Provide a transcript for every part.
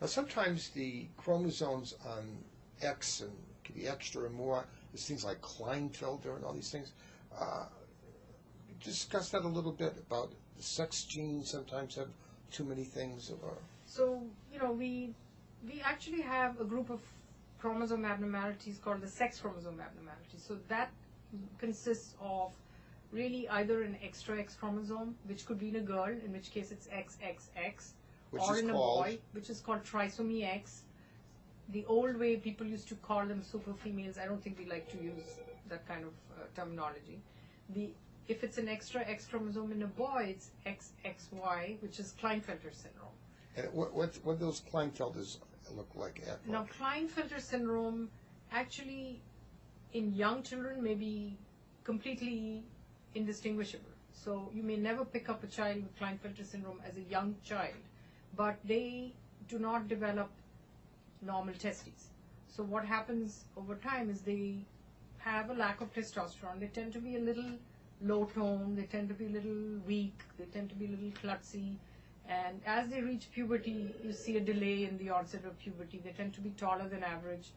Now, sometimes the chromosomes on X and can be extra and more. There's things like Klinefelter and all these things. Uh, discuss that a little bit about the sex genes sometimes have too many things or So, you know, we we actually have a group of chromosome abnormalities called the sex chromosome abnormalities. So that consists of really either an extra X chromosome, which could be in a girl, in which case it's XXX, Which or is in a boy, which is called trisomy X. The old way people used to call them super females, I don't think we like to use that kind of uh, terminology. The if it's an extra X chromosome in a boy, it's XXY, which is Klinefelter syndrome. and what what what do those Klinefelters look like at Now? Klinefelter syndrome actually in young children may be completely indistinguishable. So you may never pick up a child with Klinefelter syndrome as a young child, but they do not develop normal testes. So what happens over time is they have a lack of testosterone. They tend to be a little low tone. They tend to be a little weak. They tend to be a little klutzy. And as they reach puberty, you see a delay in the onset of puberty. They tend to be taller than average.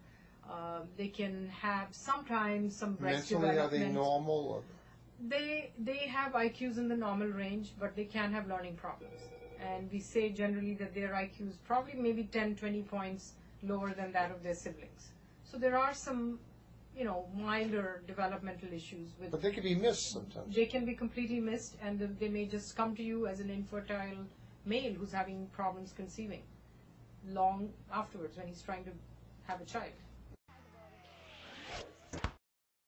Uh, they can have sometimes some breast Mentally, are development. they normal? Or, They they have IQs in the normal range, but they can have learning problems. And we say generally that their IQ is probably maybe 10, 20 points lower than that of their siblings. So there are some, you know, milder developmental issues with. but they can be missed sometimes. They can be completely missed, and they may just come to you as an infertile male who's having problems conceiving long afterwards when he's trying to have a child.